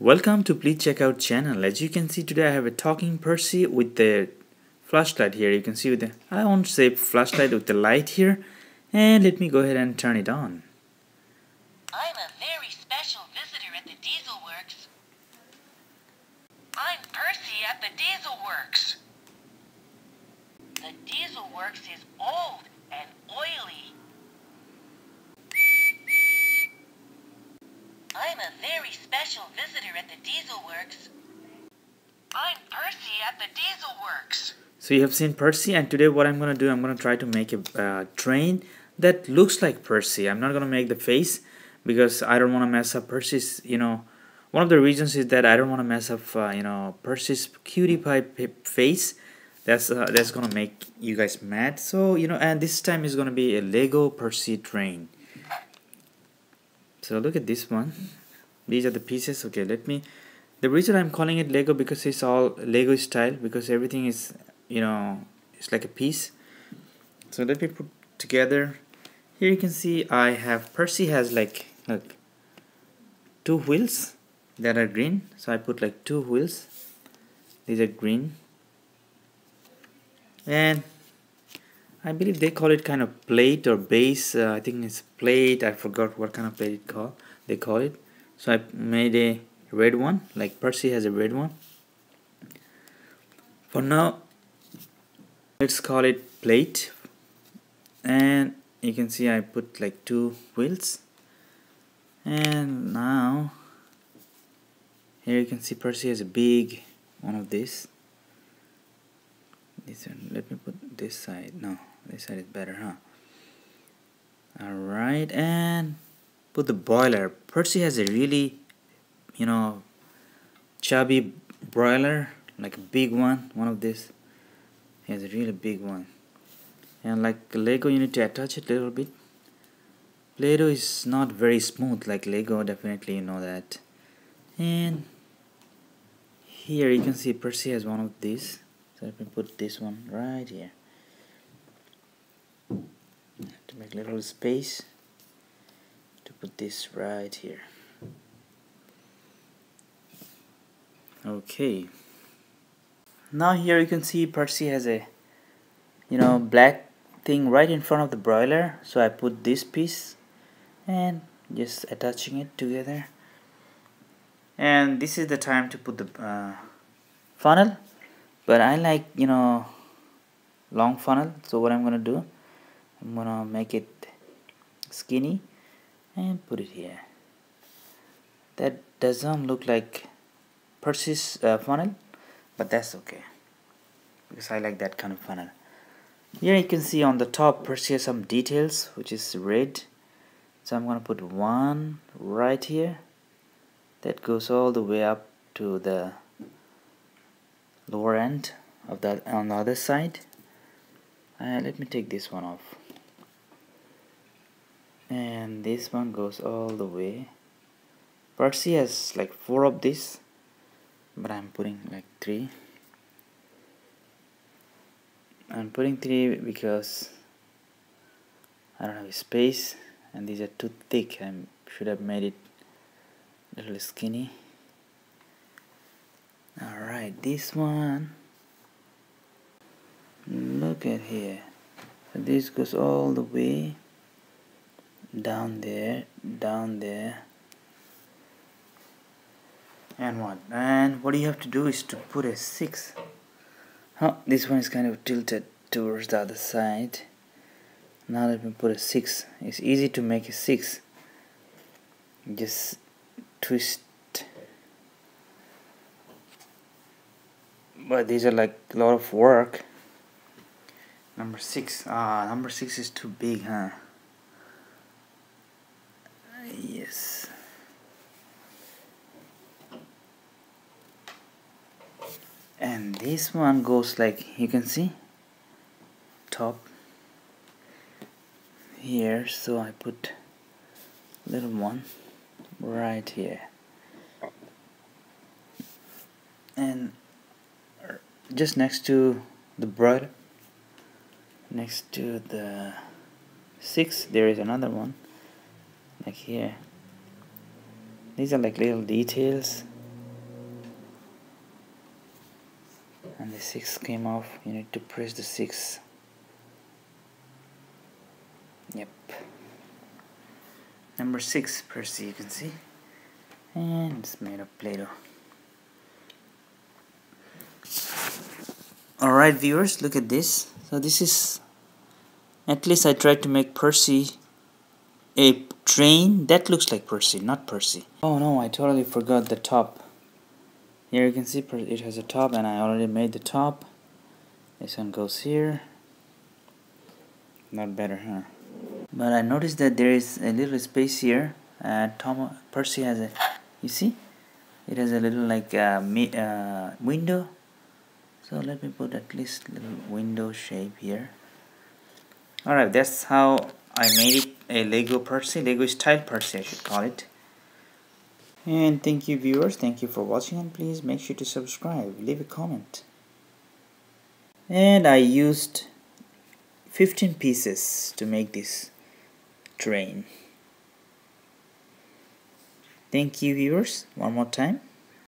Welcome to Please Check Out channel. As you can see today I have a talking Percy with the flashlight here. You can see with the I won't say flashlight with the light here. And let me go ahead and turn it on. I'm a very special visitor at the Diesel Works. I'm Percy at the Diesel Works. The Diesel Works is old and oily. I'm a very special visitor at the Diesel Works. I'm Percy at the Diesel Works. So you have seen Percy and today what I'm gonna do I'm gonna try to make a uh, train that looks like Percy. I'm not gonna make the face because I don't want to mess up Percy's you know one of the reasons is that I don't want to mess up uh, you know Percy's cutie pie face that's uh, that's gonna make you guys mad so you know and this time is gonna be a Lego Percy train so look at this one these are the pieces. Okay let me the reason I'm calling it Lego because it's all Lego style because everything is you know it's like a piece. So let me put together. Here you can see I have Percy has like look two wheels that are green. So I put like two wheels. These are green. And I believe they call it kind of plate or base. Uh, I think it's plate. I forgot what kind of plate it call they call it so I made a red one like Percy has a red one. For now let's call it plate. And you can see I put like two wheels. And now here you can see Percy has a big one of these this one let me put this side. No this side is better huh? Alright and put the boiler. Percy has a really you know chubby broiler like a big one one of this he has a really big one. And like Lego you need to attach it a little bit. Play-Doh is not very smooth like Lego definitely you know that. And here you can see Percy has one of these. So let me put this one right here. To make a little space to put this right here. Okay. Now here you can see Percy has a you know black thing right in front of the broiler. So I put this piece and just attaching it together. And this is the time to put the uh, funnel. But I like you know long funnel. So what I'm gonna do I'm gonna make it skinny and put it here. That doesn't look like Percy's uh, funnel but that's okay. Because I like that kind of funnel. Here you can see on the top Percy some details which is red. So I'm gonna put one right here. That goes all the way up to the lower end of that on the other side. Uh, let me take this one off and this one goes all the way. Percy has like four of these but I'm putting like three. I'm putting three because I don't have space and these are too thick. I should have made it a little skinny. Alright this one. Look at here. This goes all the way down there down there. And what? And what you have to do is to put a 6 oh this one is kind of tilted towards the other side. Now let me put a 6 it's easy to make a 6 just twist. But these are like a lot of work. Number 6 ah number 6 is too big huh and this one goes like you can see top here. So I put little one right here. And just next to the broiler next to the six there is another one like here. These are like little details and the 6 came off you need to press the 6 yep. Number 6 Percy you can see. And it's made of Play-Doh. Alright viewers look at this. So this is at least I tried to make Percy a train that looks like Percy not Percy. Oh no I totally forgot the top here you can see it has a top and I already made the top. This one goes here. Not better huh? But I noticed that there is a little space here. Uh, Tom Percy has a you see? It has a little like uh, uh, window. So let me put at least little window shape here. Alright that's how I made it a Lego Percy Lego style Percy I should call it and thank you viewers. Thank you for watching and please make sure to subscribe. Leave a comment. And I used 15 pieces to make this train. Thank you viewers. One more time